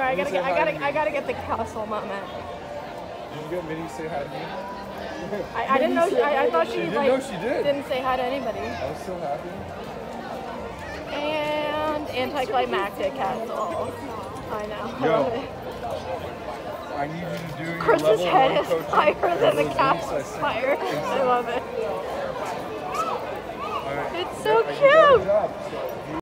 Sorry, I gotta get, I gotta. I gotta get the castle moment. Did you get Minnie to say hi to me? I, I didn't know. She, I, I thought she, didn't like know she did. didn't say hi to anybody. I was so happy. And anticlimactic castle. I know. Yo. I need you to do Chris's head is higher than the castle. castle's I fire. I love it. Right. It's so cute.